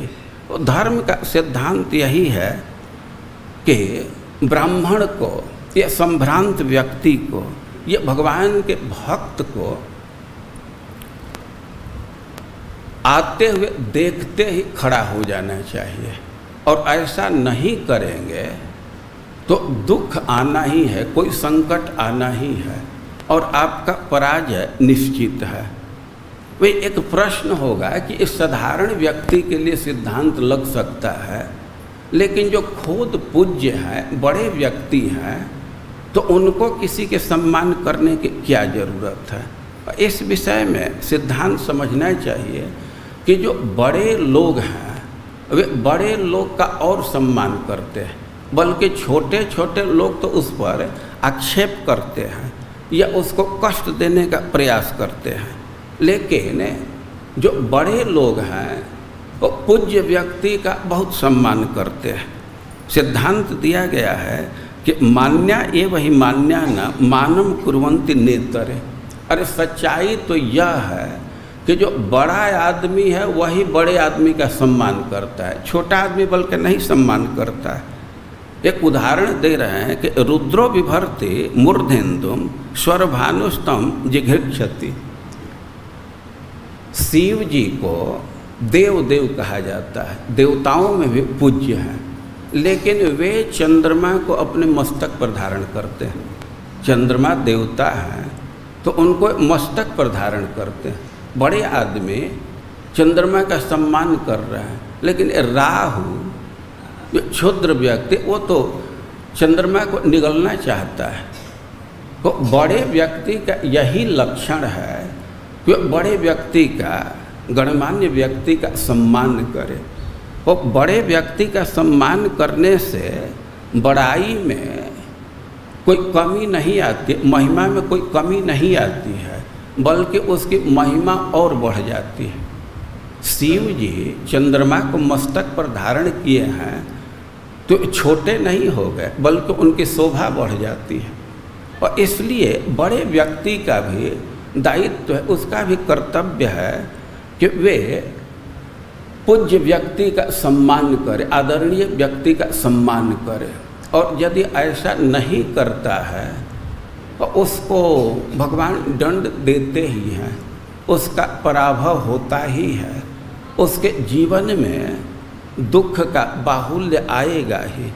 तो धर्म का सिद्धांत यही है कि ब्राह्मण को, या संभ्रांत व्यक्ति को, ये भगवान के भक्त को आते हुए देखते ही खड़ा हो जाना चाहिए। और ऐसा नहीं करेंगे तो दुख आना ही है, कोई संकट आना ही है और आपका पराजय निश्चित है। वे एक प्रश्न होगा कि इस साधारण व्यक्ति के लिए सिद्धांत लग सकता है, लेकिन जो खुद पूज्य हैं, बड़े व्यक्ति हैं तो उनको किसी के सम्मान करने की क्या ज़रूरत है? इस विषय में सिद्धांत समझना चाहिए कि जो बड़े लोग हैं, वे बड़े लोग का और सम्मान करते हैं, बल्कि छोटे छोटे लोग तो उस पर आक्षेप करते हैं या उसको कष्ट देने का प्रयास करते हैं। लेकिन जो बड़े लोग हैं, वो पूज्य व्यक्ति का बहुत सम्मान करते हैं। सिद्धांत दिया गया है कि मान्या ये वही मान्या न मानम कुरवंती नेतरे। अरे सच्चाई तो यह है कि जो बड़ा आदमी है, वही बड़े आदमी का सम्मान करता है। छोटा आदमी बल्कि नहीं सम्मान करता है। एक उदाहरण दे रहे हैं कि रुद्रो विभरते मूर्धेन्दुम स्वरभानुस्तम जिघृक्षति। शिव जी को देव देव कहा जाता है। देवताओं में भी पूज्य हैं। लेकिन वे चंद्रमा को अपने मस्तक पर धारण करते हैं। चंद्रमा देवता हैं तो उनको मस्तक पर धारण करते हैं। बड़े आदमी चंद्रमा का सम्मान कर रहे हैं। लेकिन राहु जो क्षुद्र व्यक्ति, वो तो चंद्रमा को निगलना चाहता है। तो बड़े व्यक्ति का यही लक्षण है बड़े व्यक्ति का, गणमान्य व्यक्ति का सम्मान करे। वो बड़े व्यक्ति का सम्मान करने से बड़ाई में कोई कमी नहीं आती, महिमा में कोई कमी नहीं आती है, बल्कि उसकी महिमा और बढ़ जाती है। शिव जी चंद्रमा को मस्तक पर धारण किए हैं तो छोटे नहीं हो गए, बल्कि उनकी शोभा बढ़ जाती है। और इसलिए बड़े व्यक्ति का भी दायित्व है, उसका भी कर्तव्य है कि वे पूज्य व्यक्ति का सम्मान करे, आदरणीय व्यक्ति का सम्मान करे। और यदि ऐसा नहीं करता है तो उसको भगवान दंड देते ही हैं, उसका पराभव होता ही है, उसके जीवन में दुख का बाहुल्य आएगा ही।